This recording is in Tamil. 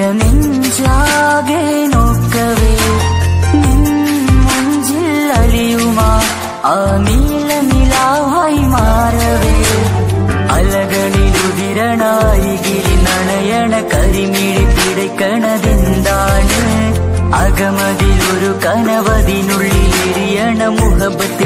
விட நெஞ்சாக நோக்கவே நெஞ்சில் அழியுமா ஆநீல நிலாவாய் மாறவே அழகனில் உதிரனாயிகிரி நனையன கரிமிழி பிடைக்கணதெந்தானு அகமதில் ஒரு கனவதினுள்ளில் எரியன முகபத்